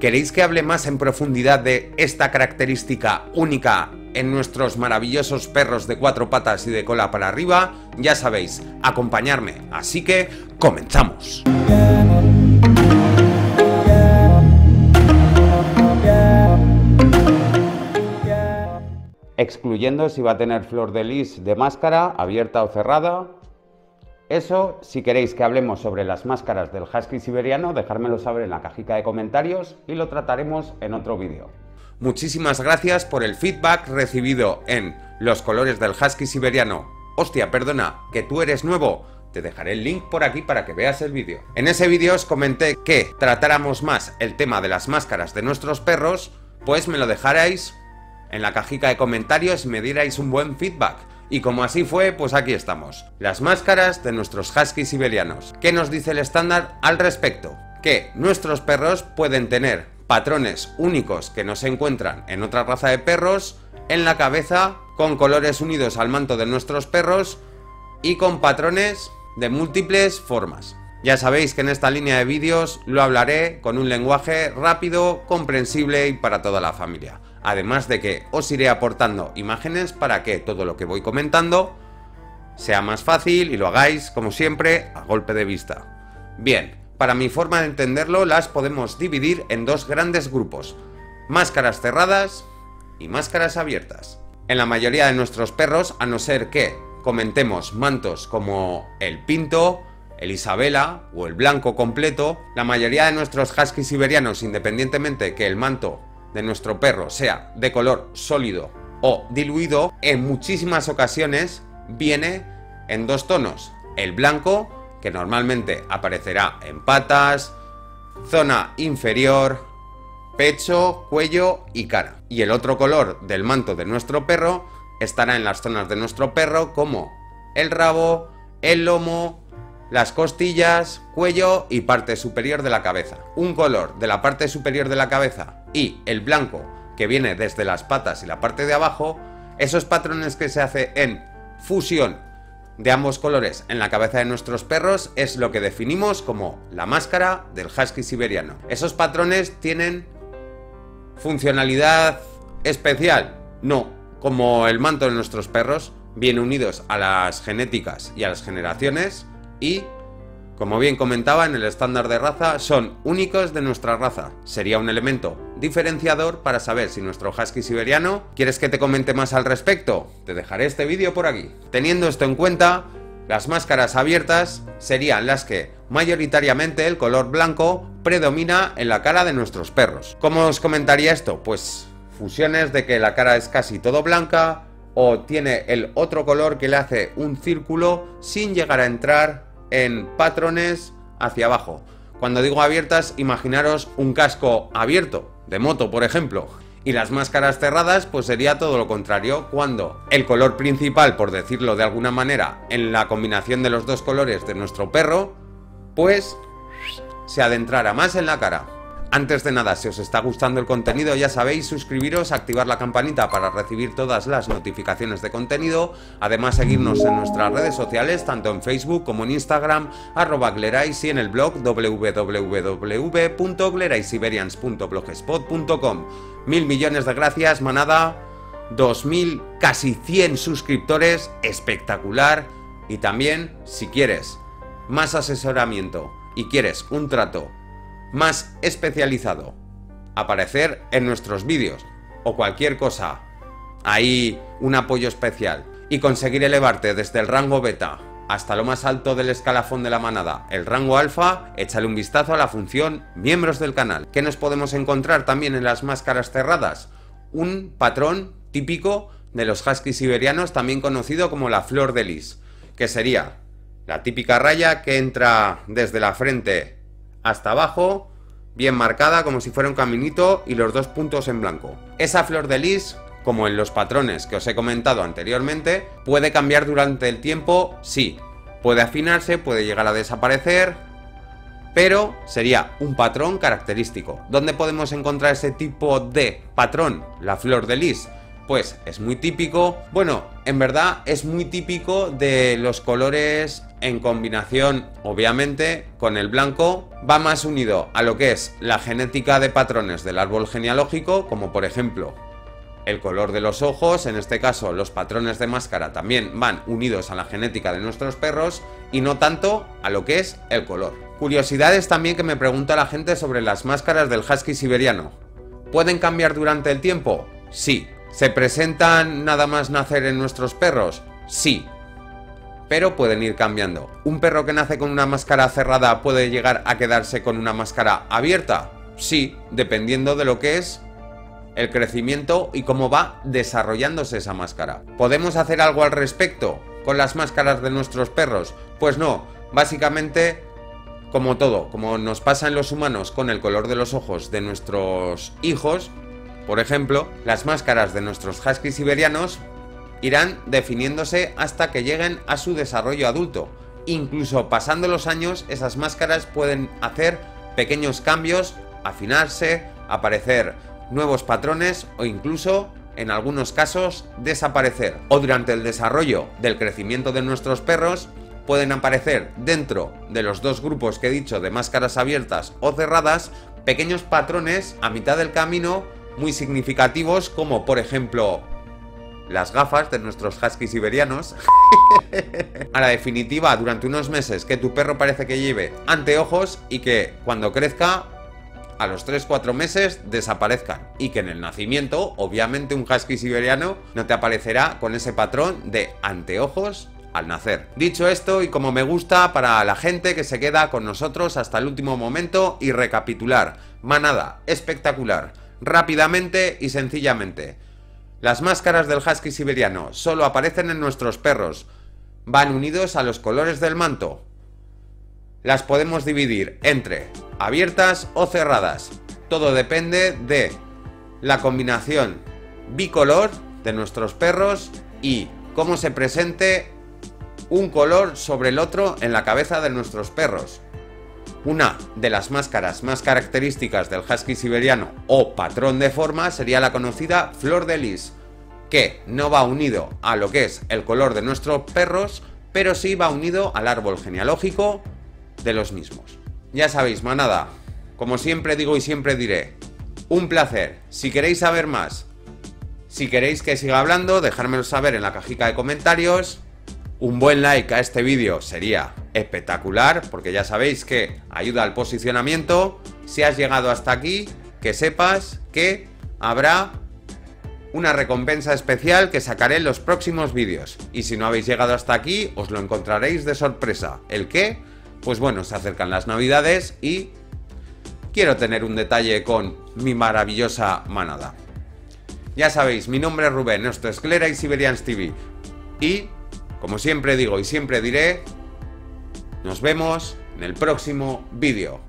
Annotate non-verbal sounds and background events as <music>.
¿Queréis que hable más en profundidad de esta característica única en nuestros maravillosos perros de cuatro patas y de cola para arriba? Ya sabéis, acompañarme. Así que, comenzamos. Excluyendo si va a tener flor de lis de máscara, abierta o cerrada, eso, si queréis que hablemos sobre las máscaras del husky siberiano, dejármelo saber en la cajita de comentarios y lo trataremos en otro vídeo. Muchísimas gracias por el feedback recibido en los colores del husky siberiano. Hostia, perdona, que tú eres nuevo. Te dejaré el link por aquí para que veas el vídeo. En ese vídeo os comenté que tratáramos más el tema de las máscaras de nuestros perros, pues me lo dejarais en la cajita de comentarios y me dierais un buen feedback. Y como así fue, pues aquí estamos. Las máscaras de nuestros huskies siberianos. ¿Qué nos dice el estándar al respecto? Que nuestros perros pueden tener patrones únicos que no se encuentran en otra raza de perros en la cabeza con colores unidos al manto de nuestros perros y con patrones de múltiples formas. Ya sabéis que en esta línea de vídeos lo hablaré con un lenguaje rápido, comprensible y para toda la familia. Además de que os iré aportando imágenes para que todo lo que voy comentando sea más fácil y lo hagáis, como siempre, a golpe de vista. Bien, para mi forma de entenderlo las podemos dividir en dos grandes grupos, máscaras cerradas y máscaras abiertas. En la mayoría de nuestros perros, a no ser que comentemos mantos como el pinto, el Isabela o el blanco completo, la mayoría de nuestros huskies siberianos, independientemente que el manto de nuestro perro sea de color sólido o diluido, en muchísimas ocasiones viene en dos tonos. El blanco, que normalmente aparecerá en patas, zona inferior, pecho, cuello y cara. Y el otro color del manto de nuestro perro estará en las zonas de nuestro perro como el rabo, el lomo, las costillas, cuello y parte superior de la cabeza. Un color de la parte superior de la cabeza y el blanco que viene desde las patas y la parte de abajo, esos patrones que se hace en fusión de ambos colores en la cabeza de nuestros perros es lo que definimos como la máscara del husky siberiano. Esos patrones tienen funcionalidad especial, no, como el manto de nuestros perros, bien unidos a las genéticas y a las generaciones, y, como bien comentaba en el estándar de raza, son únicos de nuestra raza. Sería un elemento diferenciador para saber si nuestro husky siberiano... ¿Quieres que te comente más al respecto? Te dejaré este vídeo por aquí. Teniendo esto en cuenta, las máscaras abiertas serían las que mayoritariamente el color blanco predomina en la cara de nuestros perros. ¿Cómo os comentaría esto? Pues fusiones de que la cara es casi todo blanca o tiene el otro color que le hace un círculo sin llegar a entrar en patrones hacia abajo. Cuando digo abiertas, imaginaros un casco abierto, de moto por ejemplo. Y las máscaras cerradas, pues sería todo lo contrario, cuando el color principal, por decirlo de alguna manera, en la combinación de los dos colores de nuestro perro, pues se adentrara más en la cara. Antes de nada, si os está gustando el contenido, ya sabéis, suscribiros, activar la campanita para recibir todas las notificaciones de contenido, además seguirnos en nuestras redes sociales, tanto en Facebook como en Instagram, arroba Glerais y en el blog www.gleraisiberians.blogspot.com. Mil millones de gracias, manada, 2000, casi 100 suscriptores, espectacular, y también, si quieres más asesoramiento y quieres un trato más especializado aparecer en nuestros vídeos o cualquier cosa, ahí un apoyo especial y conseguir elevarte desde el rango beta hasta lo más alto del escalafón de la manada, el rango alfa, échale un vistazo a la función miembros del canal. ¿Qué nos podemos encontrar también en las máscaras cerradas? Un patrón típico de los huskies siberianos, también conocido como la flor de lis, que sería la típica raya que entra desde la frente hasta abajo, bien marcada como si fuera un caminito y los dos puntos en blanco. Esa flor de lis, como en los patrones que os he comentado anteriormente, puede cambiar durante el tiempo, sí. Puede afinarse, puede llegar a desaparecer, pero sería un patrón característico. ¿Dónde podemos encontrar ese tipo de patrón, la flor de lis? Pues es muy típico, bueno, en verdad es muy típico de los colores en combinación, obviamente, con el blanco, va más unido a lo que es la genética de patrones del árbol genealógico, como por ejemplo el color de los ojos, en este caso los patrones de máscara también van unidos a la genética de nuestros perros y no tanto a lo que es el color. Curiosidades también que me pregunta la gente sobre las máscaras del husky siberiano. ¿Pueden cambiar durante el tiempo? Sí. ¿Se presentan nada más nacer en nuestros perros? Sí. Pero pueden ir cambiando. ¿Un perro que nace con una máscara cerrada puede llegar a quedarse con una máscara abierta? Sí, dependiendo de lo que es el crecimiento y cómo va desarrollándose esa máscara. ¿Podemos hacer algo al respecto con las máscaras de nuestros perros? Pues no, básicamente como todo, como nos pasa en los humanos con el color de los ojos de nuestros hijos, por ejemplo, las máscaras de nuestros huskies siberianos irán definiéndose hasta que lleguen a su desarrollo adulto. Incluso pasando los años, esas máscaras pueden hacer pequeños cambios, afinarse, aparecer nuevos patrones o incluso, en algunos casos, desaparecer. O durante el desarrollo del crecimiento de nuestros perros, pueden aparecer dentro de los dos grupos que he dicho de máscaras abiertas o cerradas, pequeños patrones a mitad del camino muy significativos como por ejemplo las gafas de nuestros huskies siberianos. <laughs> a la definitiva, durante unos meses que tu perro parece que lleve anteojos y que cuando crezca a los 3-4 meses desaparezcan y que en el nacimiento, obviamente un husky siberiano no te aparecerá con ese patrón de anteojos al nacer. Dicho esto, y como me gusta para la gente que se queda con nosotros hasta el último momento y recapitular, manada, espectacular, rápidamente y sencillamente. Las máscaras del husky siberiano solo aparecen en nuestros perros, van unidos a los colores del manto, las podemos dividir entre abiertas o cerradas. Todo depende de la combinación bicolor de nuestros perros y cómo se presente un color sobre el otro en la cabeza de nuestros perros. Una de las máscaras más características del husky siberiano o patrón de forma sería la conocida flor de lis, que no va unido a lo que es el color de nuestros perros, pero sí va unido al árbol genealógico de los mismos. Ya sabéis, manada, como siempre digo y siempre diré, un placer. Si queréis saber más, si queréis que siga hablando, dejármelo saber en la cajita de comentarios. Un buen like a este vídeo sería espectacular, porque ya sabéis que ayuda al posicionamiento. Si has llegado hasta aquí, que sepas que habrá una recompensa especial que sacaré en los próximos vídeos. Y si no habéis llegado hasta aquí, os lo encontraréis de sorpresa. ¿El qué? pues bueno, se acercan las navidades y quiero tener un detalle con mi maravillosa manada. Ya sabéis, mi nombre es Rubén, esto es Clera y Siberians TV. Y, como siempre digo y siempre diré, nos vemos en el próximo vídeo.